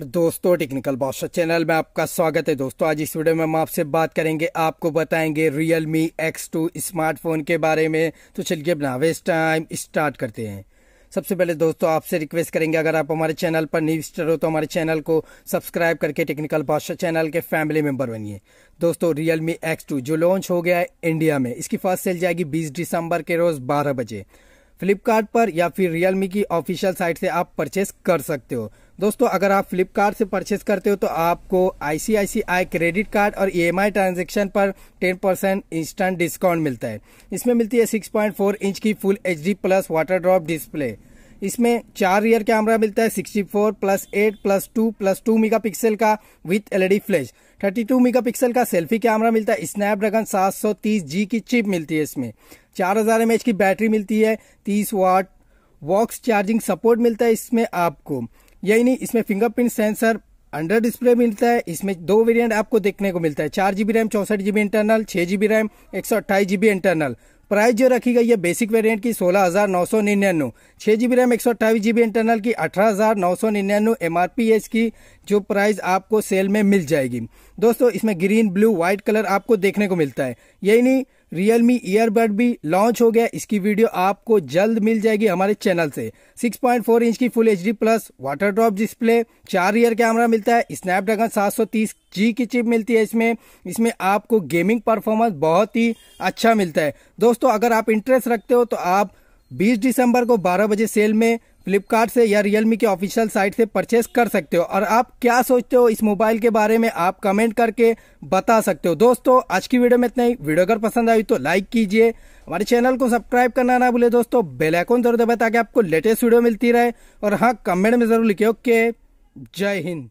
दोस्तों टेक्निकल बादशाह चैनल में आपका स्वागत है दोस्तों। आज इस वीडियो में हम आपसे बात करेंगे, आपको बताएँगे Realme X two smartphone के बारे में। तो चलिए अपना वेस्ट टाइम स्टार्ट करते हैं। सबसे पहले दोस्तों, आपसे रिक्वेस्ट करेंगे, अगर आप हमारे चैनल पर न्यू विजिटर हो तो हमारे चैनल को सब्सक्राइब करके टेक्निकल बादशाह चैनल के फैमिली मेंबर बनिए। दोस्तों रियल मी एक्स टू जो लॉन्च हो गया है इंडिया में, इसकी फ़र्स्ट सेल जाएगी बीस दिसंबर के रोज बारह बजे। फ्लिपकार्ट पर या फिर रियलमी की ऑफिशियल साइट से आप परचेस कर सकते हो। दोस्तों, अगर आप फ्लिपकार्ट से परचेस करते हो तो आपको आईसीआईसीआई क्रेडिट कार्ड और ईएमआई ट्रांजैक्शन पर 10 परसेंट इंस्टेंट डिस्काउंट मिलता है। इसमें मिलती है 6.4 इंच की full HD plus water drop display इसमें चार रियर कैमरा मिलता है 64 प्लस 8 प्लस 2 प्लस 2 मेगापिक्सल का विथ एलईडी फ्लैश 32 मेगापिक्सल का सेल्फी कैमरा मिलता है स्नैपड्रैगन 730 जी की चिप मिलती है इसमें। 4000 हज़ार एम की बैटरी मिलती है 30 वाट वॉक्स चार्जिंग सपोर्ट मिलता है इसमें आपको। यही नहीं, इसमें फिंगरप्रिंट सेंसर अंडर डिस्प्ले मिलता है, इसमें दो वेरिएंट आपको देखने को मिलता है। चार जीबी रैम, चौसठ जीबी इंटरनल, छह जीबी रैम, एक सौ अट्ठाईस जीबी इंटरनल। प्राइस जो रखी गई है बेसिक वेरिएंट की सोलह हज़ार नौ सौ निन्यानवे। छह जीबी रैम, एक सौ अट्ठाईस जीबी इंटरनल की अठारह हज़ार नौ सौ निन्यानवे एमआरपी एस की जो प्राइस आपको सेल में मिल जाएगी। दोस्तों, इसमें ग्रीन, ब्लू, व्हाइट कलर आपको देखने को मिलता है। यही नहीं रियलमी ईयरबड भी लॉन्च हो गया। इसकी वीडियो आपको जल्द मिल जाएगी हमारे चैनल से। 6.4 इंच की full HD plus water drop display चार ईयर कैमरा मिलता है। स्नैपड्रैगन 730 जी की चिप मिलती है इसमें। इसमें आपको गेमिंग परफॉर्मेंस बहुत ही अच्छा मिलता है। दोस्तों, अगर आप इंटरेस्ट रखते हो तो आप 20 दिसंबर को 12 बजे सेल में फ्लिपकार्ट से या रियलमी के ऑफिशियल साइट से परचेस कर सकते हो। और आप क्या सोचते हो इस मोबाइल के बारे में आप कमेंट करके बता सकते हो। दोस्तों, आज की वीडियो में इतना ही। वीडियो अगर पसंद आई तो लाइक कीजिए। हमारे चैनल को सब्सक्राइब करना ना भूले दोस्तों। बेल आइकन ज़रूर दबाए ताकि आपको लेटेस्ट वीडियो मिलती रहे। और हाँ कमेंट में ज़रूर लिखे ओके? जय हिंद।